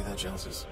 see that, Genesis?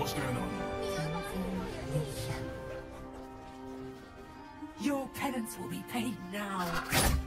What's going on? Your penance will be paid now.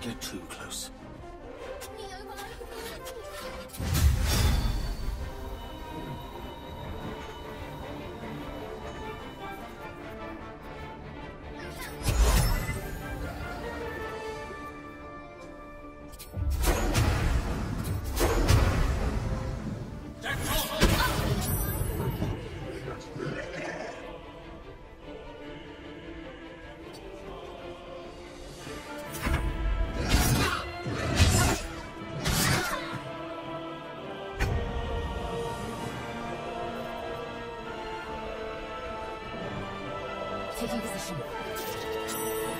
get too close. Taking position.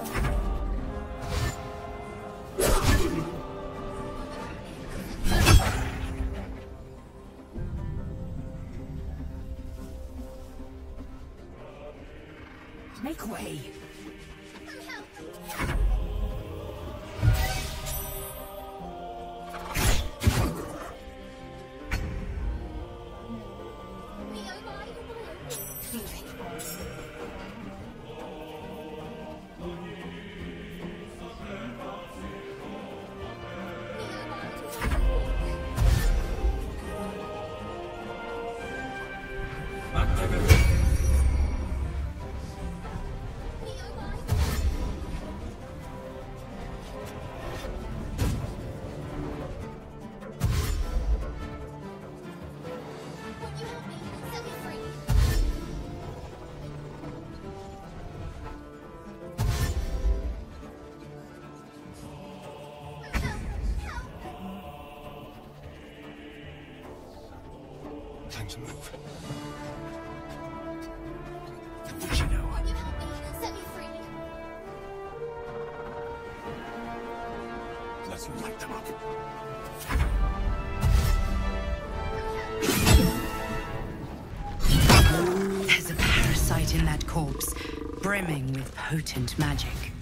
Okay. Time to move. You know? Let's light them up. There's a parasite in that corpse, brimming with potent magic.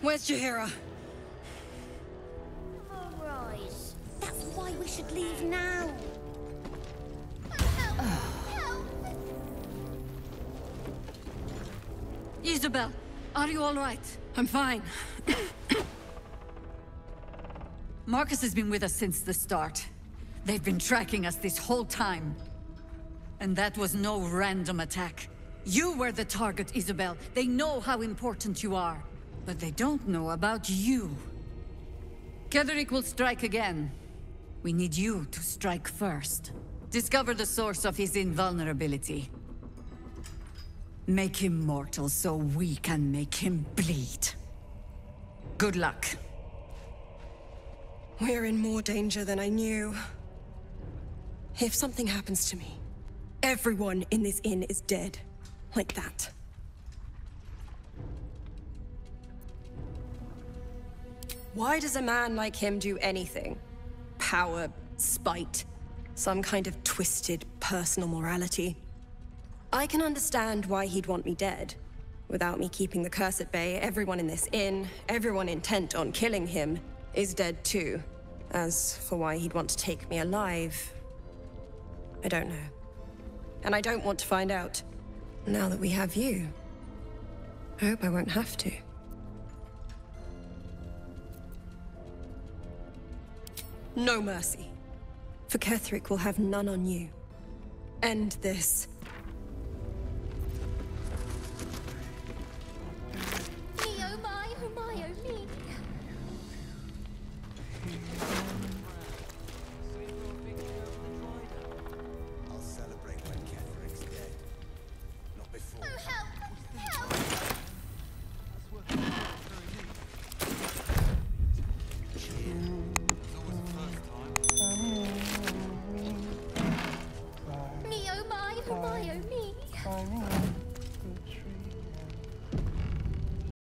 Where's Jaheira? Alright. That's why we should leave now. Isobel, are you all right? I'm fine. Marcus has been with us since the start. They've been tracking us this whole time. And that was no random attack. You were the target, Isobel. They know how important you are. But they don't know about you. Ketheric will strike again. We need you to strike first. Discover the source of his invulnerability. Make him mortal so we can make him bleed. Good luck. We're in more danger than I knew. If something happens to me, everyone in this inn is dead. Like that. Why does a man like him do anything? Power, spite, some kind of twisted personal morality. I can understand why he'd want me dead. Without me keeping the curse at bay, everyone in this inn, everyone intent on killing him, is dead too. As for why he'd want to take me alive, I don't know. And I don't want to find out. Now that we have you, I hope I won't have to. No mercy. For Ketheric will have none on you. End this